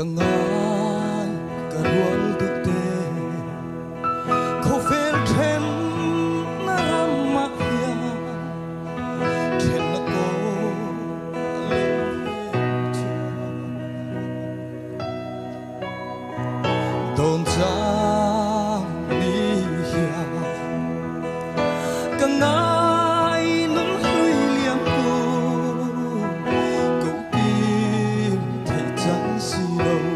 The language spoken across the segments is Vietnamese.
càng ngon, càng muốn thực tế. Ko fel thêm na ram ma ya then na ko don chang ni ya ka know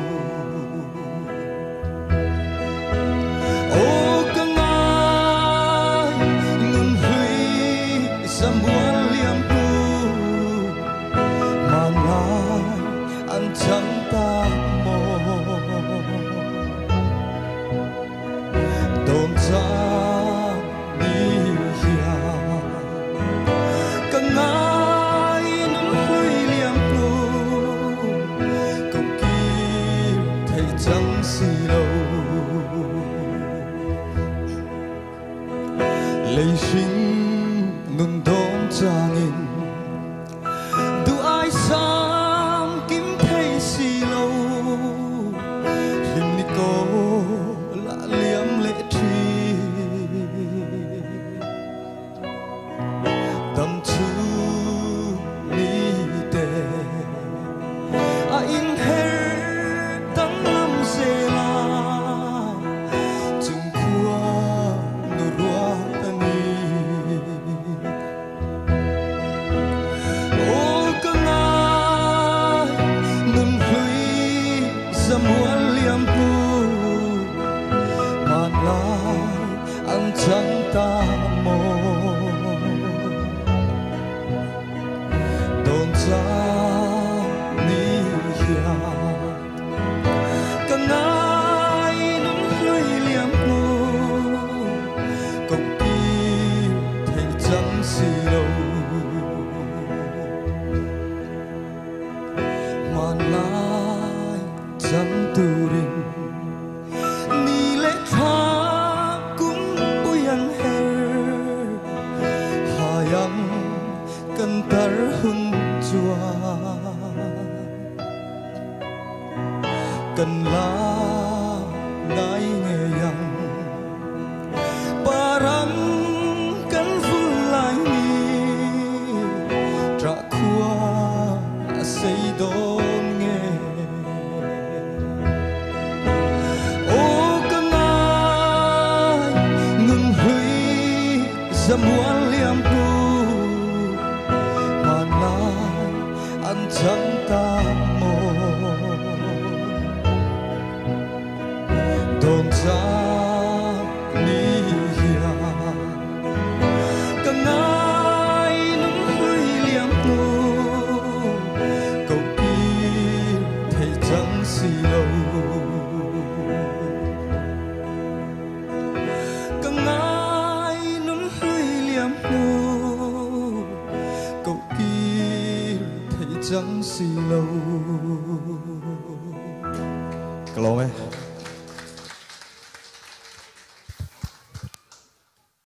긴 눈동자는 누아있어 semua chẳng tu rin ni lệ tha cũng uyan her. Hayam kan hun chua kan la ngai nghe zamuan liam tu mà lại chẳng mô chẳng xì lâu Ka lo me.